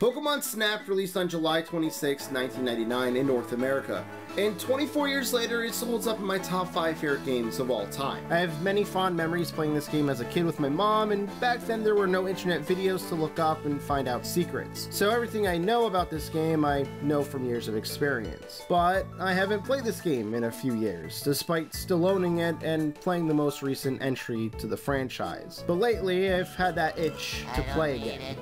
Pokemon Snap released on July 26, 1999 in North America, and 24 years later it still holds up in my top 5 favorite games of all time. I have many fond memories playing this game as a kid with my mom, and back then there were no internet videos to look up and find out secrets. So everything I know about this game I know from years of experience. But I haven't played this game in a few years, despite still owning it and playing the most recent entry to the franchise. But lately I've had that itch to play again. It.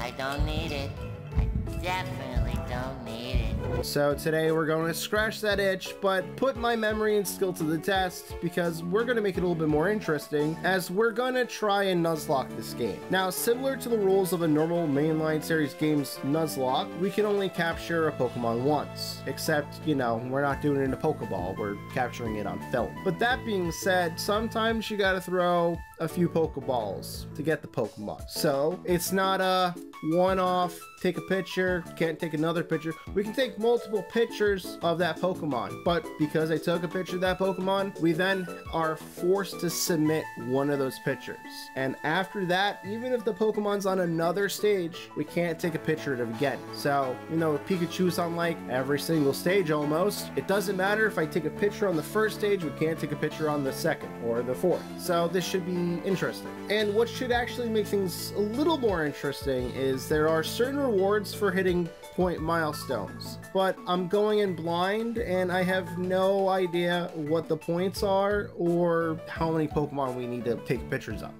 I don't need it. I definitely don't need it. So today we're going to scratch that itch, but put my memory and skill to the test because we're going to make it a little bit more interesting as we're going to try and Nuzlocke this game. Now, similar to the rules of a normal mainline series game's Nuzlocke, we can only capture a Pokemon once. Except, you know, we're not doing it in a Pokeball, we're capturing it on film. But that being said, sometimes you gotta throw a few Pokeballs to get the Pokemon. So it's not a one-off, take a picture, can't take another picture. We can take multiple pictures of that Pokemon, but because I took a picture of that Pokemon, we then are forced to submit one of those pictures. And after that, even if the Pokemon's on another stage, we can't take a picture of it again. So, you know, Pikachu's on like every single stage almost. It doesn't matter if I take a picture on the first stage, we can't take a picture on the second or the fourth. So this should be interesting. And what should actually make things a little more interesting is there are certain rewards for hitting point milestones. But I'm going in blind and I have no idea what the points are or how many Pokemon we need to take pictures of.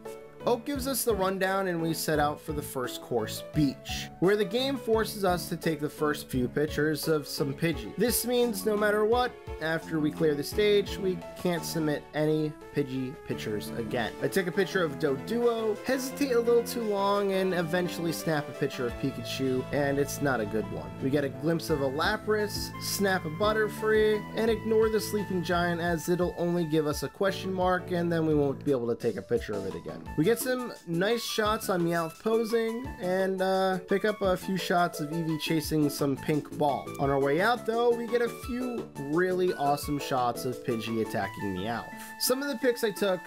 Oak gives us the rundown and we set out for the first course, Beach, where the game forces us to take the first few pictures of some Pidgey. This means no matter what, after we clear the stage, we can't submit any Pidgey pictures again. I take a picture of Doduo, hesitate a little too long, and eventually snap a picture of Pikachu, and it's not a good one. We get a glimpse of a Lapras, snap a Butterfree, and ignore the Sleeping Giant as it'll only give us a question mark, and then we won't be able to take a picture of it again. We get some nice shots on Meowth posing, and uh, pick up a few shots of Eevee chasing some pink ball. On our way out, though, we get a few really awesome shots of Pidgey attacking Meowth. Some of the pics I took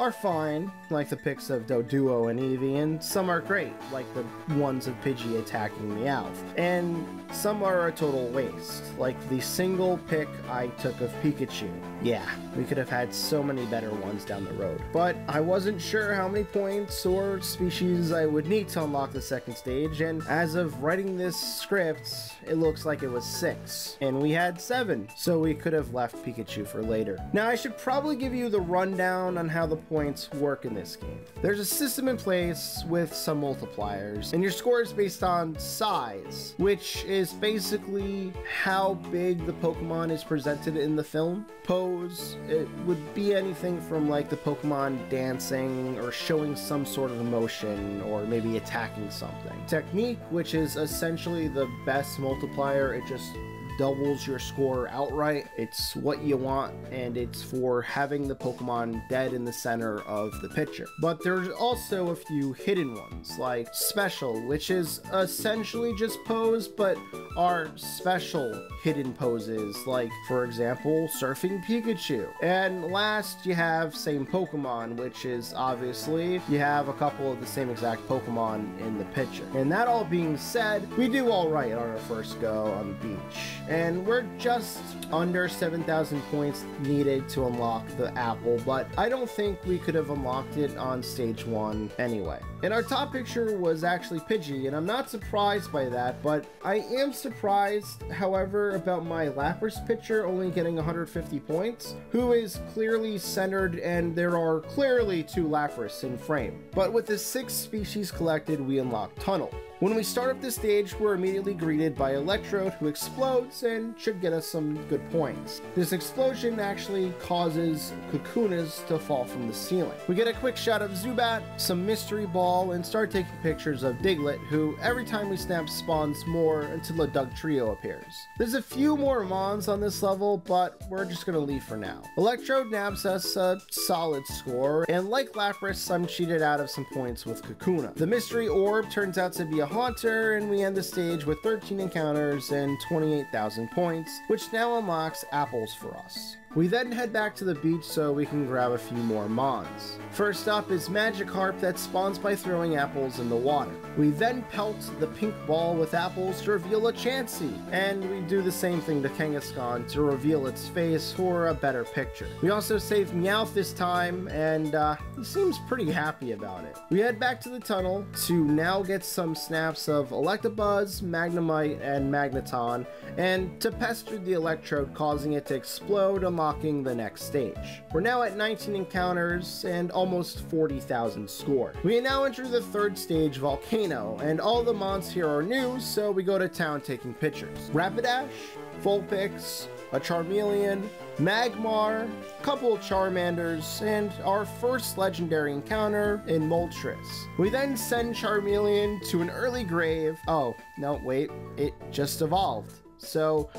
are fine, like the pics of Doduo and Eevee, and some are great, like the ones of Pidgey attacking Meowth. And some are a total waste, like the single pic I took of Pikachu. Yeah, we could have had so many better ones down the road. But I wasn't sure how many points or species I would need to unlock the second stage, and as of writing this script, it looks like it was six. And we had seven, so we could have left Pikachu for later. Now I should probably give you the rundown on how the points work in this game. There's a system in place with some multipliers, and your score is based on size, which is basically how big the Pokemon is presented in the film. Pose, it would be anything from like the Pokemon dancing or showing some sort of emotion or maybe attacking something. Technique, which is essentially the best multiplier, it just doubles your score outright. It's what you want, and it's for having the Pokemon dead in the center of the picture. But there's also a few hidden ones, like Special, which is essentially just pose, but are special hidden poses, like, for example, Surfing Pikachu. And last, you have Same Pokemon, which is obviously you have a couple of the same exact Pokemon in the picture. And that all being said, we do alright on our first go on the beach and we're just under 7,000 points needed to unlock the apple, but I don't think we could have unlocked it on stage 1 anyway. And our top picture was actually Pidgey, and I'm not surprised by that, but I am surprised, however, about my Lapras picture only getting 150 points, who is clearly centered, and there are clearly two Lapras in frame. But with the six species collected, we unlock Tunnel. When we start up this stage, we're immediately greeted by Electrode, who explodes and should get us some good points. This explosion actually causes Kakunas to fall from the ceiling. We get a quick shot of Zubat, some Mystery Ball, and start taking pictures of Diglett, who every time we snap spawns more until a Dugtrio appears. There's a few more Mons on this level, but we're just gonna leave for now. Electrode nabs us a solid score, and like Lapras, I'm cheated out of some points with Kakuna. The Mystery Orb turns out to be a Haunter, and we end the stage with 13 encounters and 28,000 points, which now unlocks apples for us. We then head back to the beach so we can grab a few more Mons. First up is Magikarp that spawns by throwing apples in the water. We then pelt the pink ball with apples to reveal a Chansey, and we do the same thing to Kangaskhan to reveal its face for a better picture. We also save Meowth this time, and uh, he seems pretty happy about it. We head back to the tunnel to now get some snaps of Electabuzz, Magnemite, and Magneton, and to pester the Electrode causing it to explode, unlocking the next stage. We're now at 19 encounters and almost 40,000 score. We now enter the third stage, Volcano, and all the mons here are new, so we go to town taking pictures. Rapidash, Vulpix, a Charmeleon, Magmar, couple Charmanders, and our first legendary encounter in Moltres. We then send Charmeleon to an early grave. Oh, no, wait, it just evolved. So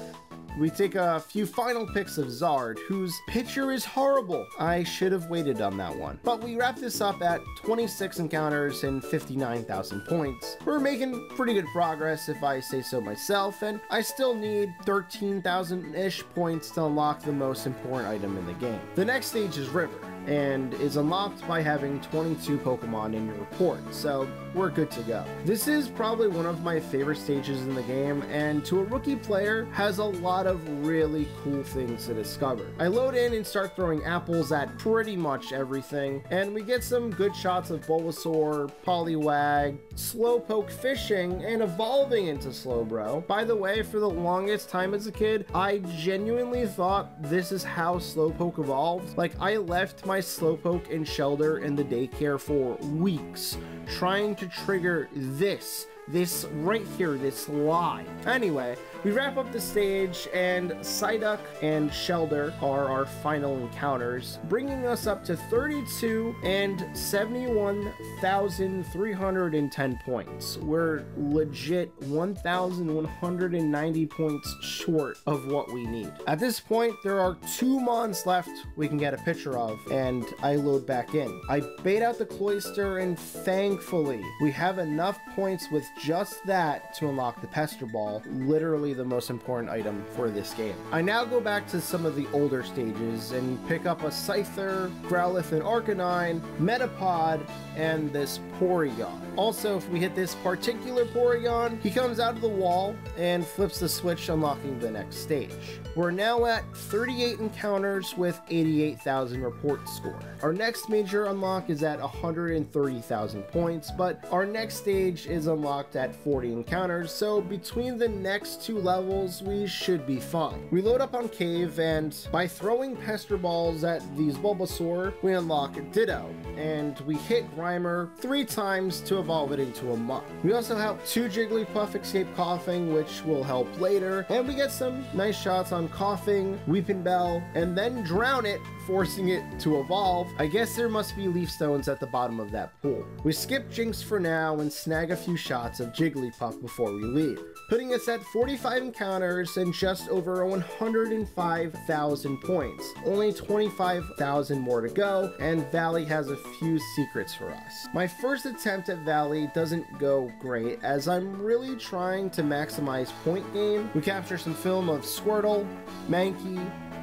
we take a few final picks of Zard, whose picture is horrible. I should have waited on that one. But we wrap this up at 26 encounters and 59,000 points. We're making pretty good progress if I say so myself, and I still need 13,000-ish points to unlock the most important item in the game. The next stage is River and is unlocked by having 22 Pokemon in your report, so we're good to go. This is probably one of my favorite stages in the game, and to a rookie player, has a lot of really cool things to discover. I load in and start throwing apples at pretty much everything, and we get some good shots of Bulbasaur, Poliwag, Slowpoke fishing, and evolving into Slowbro. By the way, for the longest time as a kid, I genuinely thought this is how Slowpoke evolved. Like, I left my Slowpoke and Shellder in the daycare for weeks trying to trigger this this right here, this lie. Anyway, we wrap up the stage, and Psyduck and Shellder are our final encounters, bringing us up to 32 and 71,310 points. We're legit 1,190 points short of what we need. At this point, there are two Mons left we can get a picture of, and I load back in. I bait out the Cloyster, and thankfully, we have enough points with just that to unlock the Pester Ball, literally the most important item for this game. I now go back to some of the older stages and pick up a Scyther, Growlithe and Arcanine, Metapod, and this Porygon. Also, if we hit this particular Porygon, he comes out of the wall and flips the switch, unlocking the next stage. We're now at 38 encounters with 88,000 report score. Our next major unlock is at 130,000 points, but our next stage is unlocked at 40 encounters, so between the next two levels, we should be fine. We load up on Cave, and by throwing Pester Balls at these Bulbasaur, we unlock Ditto, and we hit Grimer three times to evolve it into a Muk. We also have two Jigglypuff escape Koffing, which will help later, and we get some nice shots on Koffing, Weepinbell, and then drown it, forcing it to evolve. I guess there must be leaf stones at the bottom of that pool. We skip Jynx for now and snag a few shots of Jigglypuff before we leave, putting us at 45 encounters and just over 105,000 points. Only 25,000 more to go, and Valley has a few secrets for us. My first attempt at Valley doesn't go great, as I'm really trying to maximize point gain. We capture some film of Squirtle, Mankey,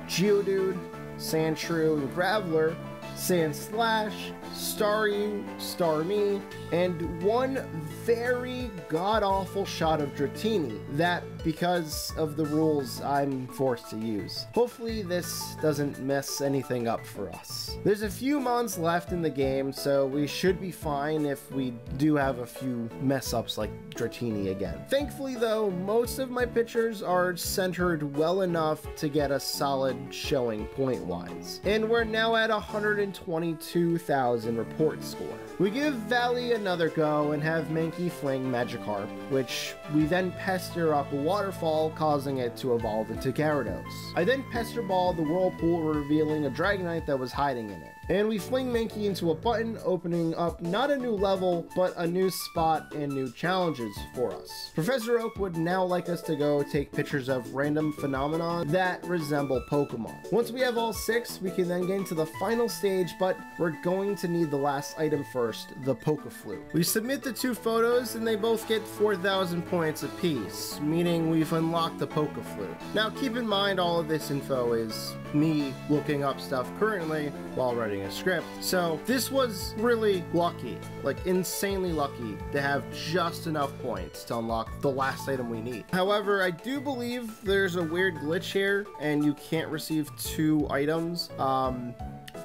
Geodude, Sandshrew, and Graveler, Sandslash, Staryu, Starmie, and one very god-awful shot of Dratini that, because of the rules, I'm forced to use. Hopefully this doesn't mess anything up for us. There's a few mons left in the game, so we should be fine if we do have a few mess-ups like Dratini again. Thankfully though, most of my pictures are centered well enough to get a solid showing point-wise. And we're now at 122,000 report score. We give Valley another go and have Mankey fling Magikarp, which we then pester up waterfall, causing it to evolve into Gyarados. I then pester the Whirlpool, revealing a Dragonite that was hiding in it. And we fling Mankey into a button, opening up not a new level, but a new spot and new challenges for us. Professor Oak would now like us to go take pictures of random phenomena that resemble Pokemon. Once we have all six, we can then get into the final stage, but we're going to need the last item first, the Pokeflute. We submit the two photos and they both get 4,000 points apiece, meaning we've unlocked the Pokeflute. Now keep in mind all of this info is me looking up stuff currently while writing a script. So this was really lucky, like insanely lucky to have just enough points to unlock the last item we need. However, I do believe there's a weird glitch here and you can't receive two items. Um,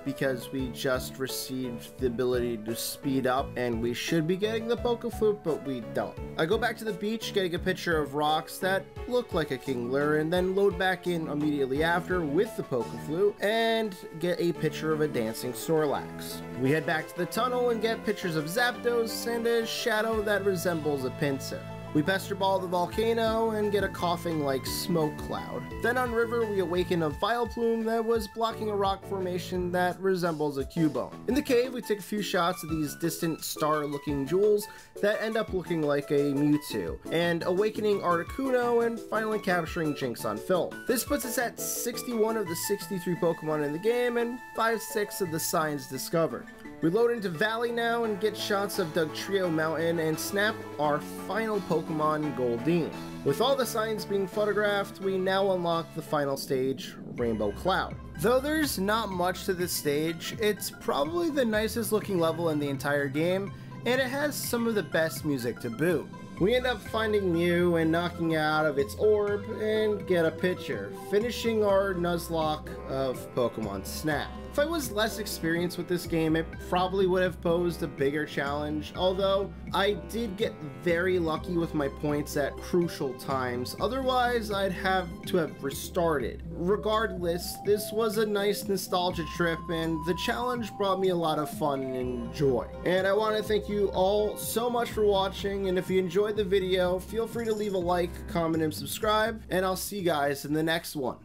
because we just received the ability to speed up and we should be getting the Pokeflute, but we don't. I go back to the beach, getting a picture of rocks that look like a Kingler, and then load back in immediately after with the Pokeflute and get a picture of a dancing Snorlax. We head back to the tunnel and get pictures of Zapdos and a shadow that resembles a Pinsir. We pester ball the volcano and get a Koffing like smoke cloud. Then on river, we awaken a Vileplume that was blocking a rock formation that resembles a Cubone. In the cave, we take a few shots of these distant star-looking jewels that end up looking like a Mewtwo, and awakening Articuno and finally capturing Jynx on film. This puts us at 61 of the 63 Pokemon in the game and 5-6 of the signs discovered. We load into Valley now and get shots of Dugtrio Mountain and snap our final Pokemon Goldeen. With all the signs being photographed, we now unlock the final stage, Rainbow Cloud. Though there's not much to this stage, it's probably the nicest looking level in the entire game, and it has some of the best music to boot. We end up finding Mew and knocking out of its orb and get a picture, finishing our Nuzlocke of Pokemon Snap. If I was less experienced with this game, it probably would have posed a bigger challenge, although I did get very lucky with my points at crucial times, otherwise I'd have to have restarted. Regardless, this was a nice nostalgia trip and the challenge brought me a lot of fun and joy. And I want to thank you all so much for watching, and if you enjoyed the video, feel free to leave a like, comment, and subscribe, and I'll see you guys in the next one.